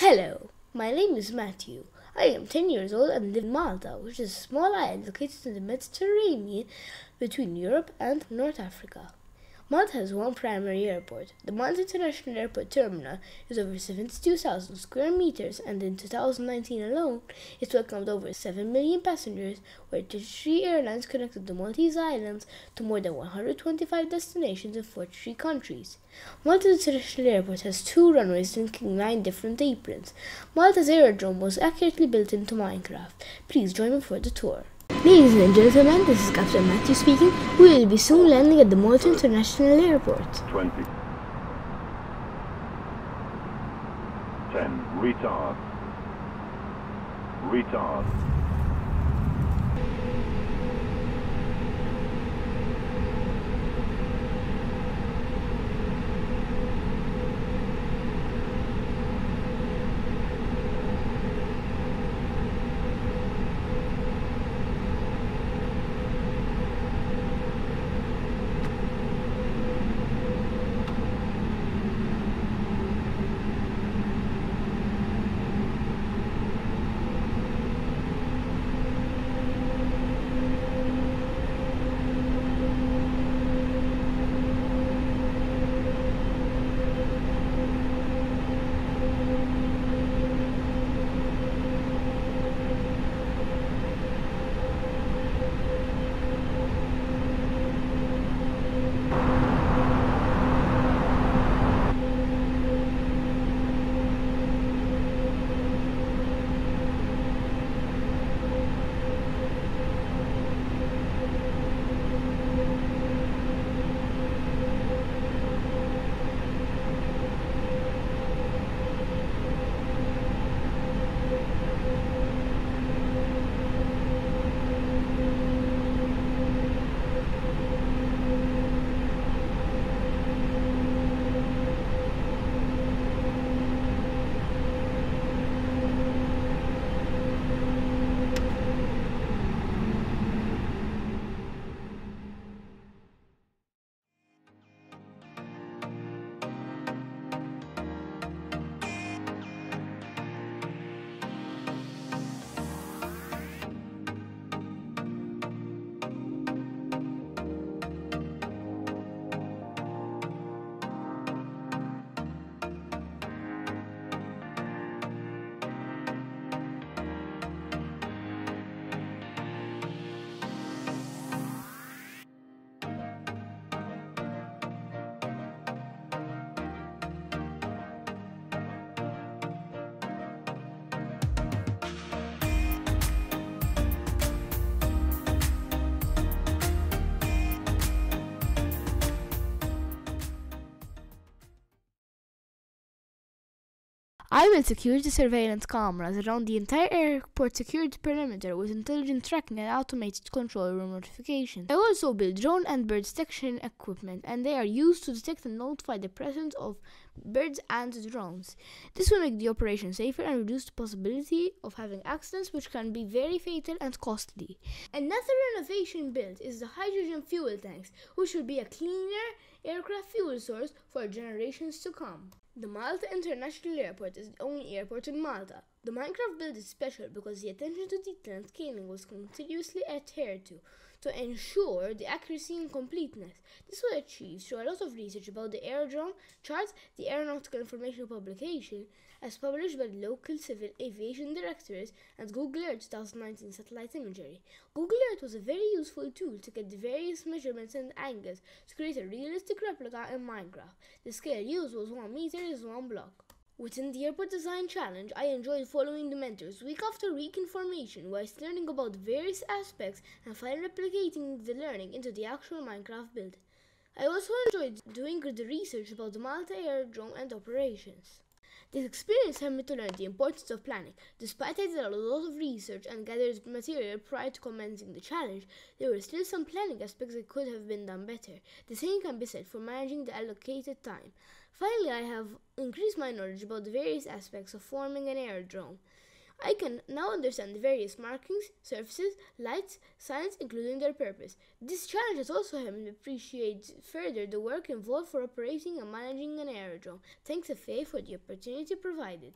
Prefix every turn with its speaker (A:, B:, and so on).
A: Hello, my name is Matthew. I am 10 years old and live in Malta, which is a small island located in the Mediterranean between Europe and North Africa. Malta has one primary airport. The Malta International Airport terminal is over 72,000 square meters and in 2019 alone it welcomed over 7 million passengers where 33 airlines connected the Maltese islands to more than 125 destinations in 43 countries. Malta International Airport has two runways linking nine different aprons. Malta's aerodrome was accurately built into Minecraft. Please join me for the tour. Ladies and gentlemen, this is Captain Matthew speaking. We will be soon landing at the Malta International Airport.
B: 20. 10. Retard. Retard.
A: I will secure the surveillance cameras around the entire airport security perimeter with intelligent tracking and automated control room notification. I also build drone and bird detection equipment and they are used to detect and notify the presence of birds and drones. This will make the operation safer and reduce the possibility of having accidents which can be very fatal and costly. Another innovation built is the hydrogen fuel tanks which will be a cleaner aircraft fuel source for generations to come. The Malta International Airport is the only airport in Malta. The Minecraft build is special because the attention to detail and scaling was continuously adhered to to ensure the accuracy and completeness. This was achieved through a lot of research about the aerodrome, charts, the aeronautical information publication, as published by the local civil aviation directorate and Google Earth 2019 satellite imagery. Google Earth was a very useful tool to get the various measurements and angles to create a realistic replica in Minecraft. The scale used was 1 meter is 1 block. Within the Airport Design Challenge, I enjoyed following the mentors week after week in formation whilst learning about various aspects and finally replicating the learning into the actual Minecraft build. I also enjoyed doing the research about the Malta Aerodrome and operations. This experience helped me to learn the importance of planning. Despite I did a lot of research and gathered material prior to commencing the challenge, there were still some planning aspects that could have been done better. The same can be said for managing the allocated time. Finally, I have increased my knowledge about the various aspects of forming an aerodrome. I can now understand the various markings, surfaces, lights, signs, including their purpose. This challenge has also helped me appreciate further the work involved for operating and managing an aerodrome. Thanks FAA for the opportunity provided.